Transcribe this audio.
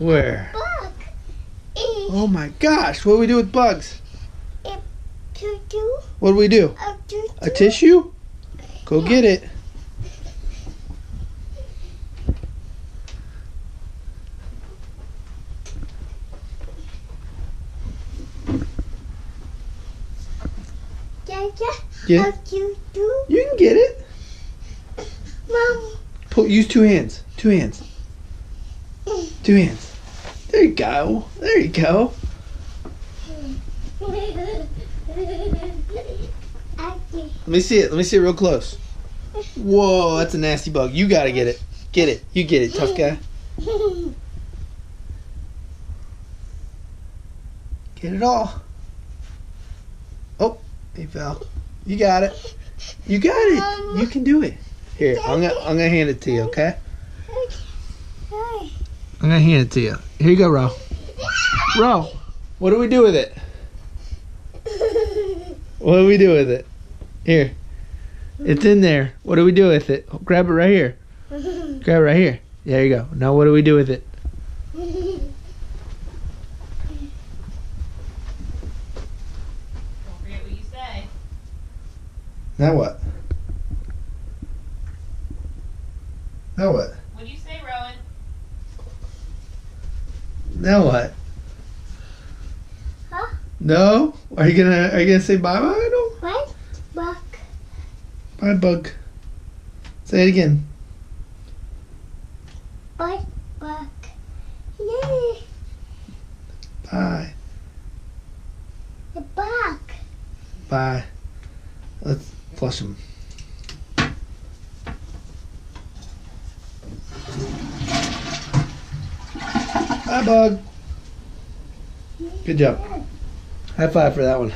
Where? Bug. Oh my gosh, what do we do with bugs? What do we do? a tissue? Go get it. yeah, yeah. Yeah. Two, You can get it. mom. Pull, use two hands. Two hands. Mm. Two hands. There you go. There you go. Let me see it. Let me see it real close. Whoa, that's a nasty bug. You gotta get it. Get it. You get it, tough guy. Get it all. Oh, he fell. You got it. You got it. You can do it. Here, I'm gonna I'm gonna hand it to you, okay? I'm gonna hand it to you. Here you go, Ro. Ro, what do we do with it? What do we do with it? Here. It's in there. What do we do with it? Grab it right here. Grab it right here. There you go. Now what do we do with it? Don't forget what you say. Now what? Now what? What do you say, Rowan? Now what? Huh? No? Are you gonna are you gonna say bye bye? No? What? Bug. Bye bug. Say it again. Bye Bug. Yay. Bye. The bug. Bye. Let's flush him. Bye bug. Good job. High five for that one.